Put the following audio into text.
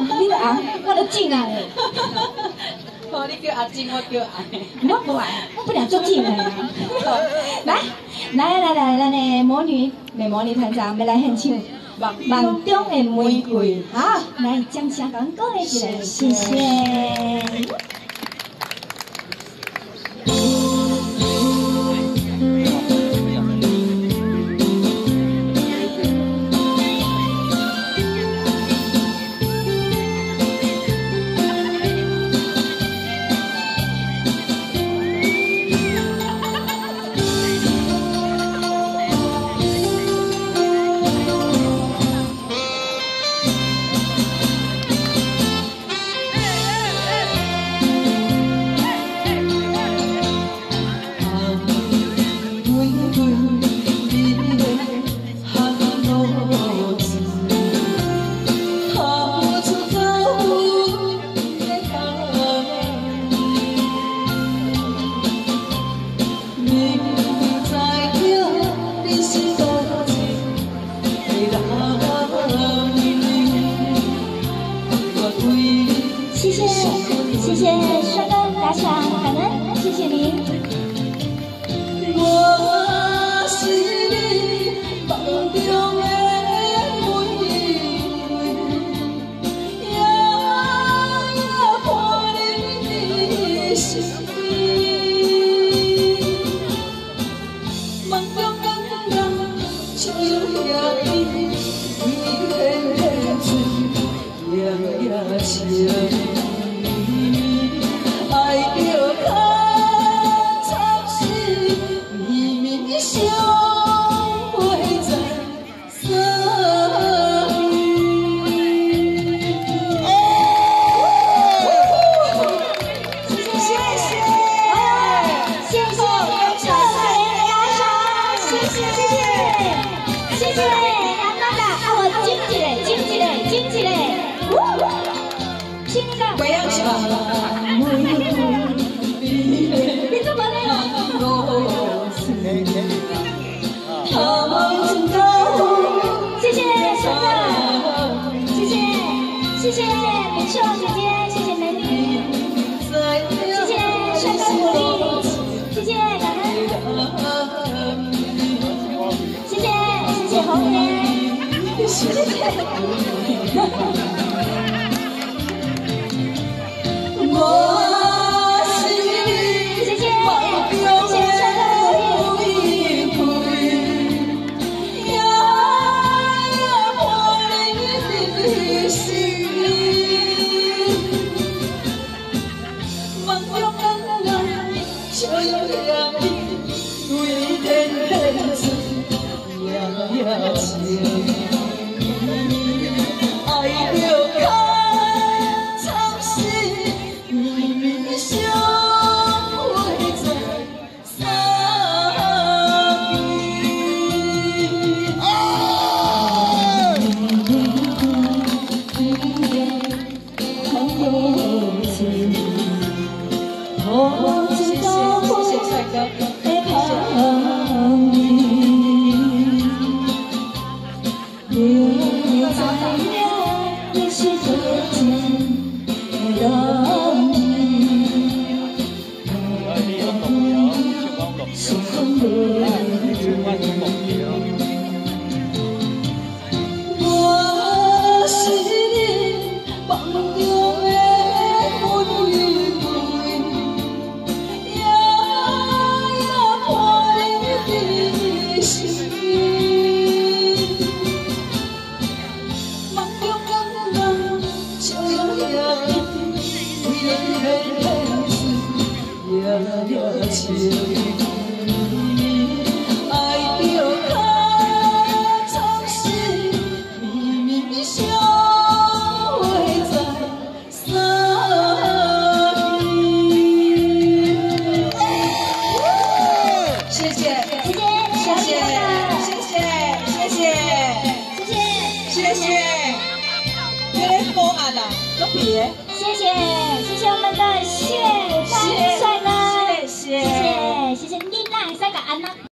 你的红，我都进来嘞。哦，你叫阿金，我叫爱。我不爱，我不了做进来啊。来，来来来，咱的魔女美魔女团长要来献唱《梦中的玫瑰》。好，来将香港歌一下，谢谢。谢谢上苍感恩感恩谢谢您。你的谢谢谢谢红梅谢谢 cuando canta la luz, yo lo veo a. 오. 谢谢，谢谢我们的谢丹。Ana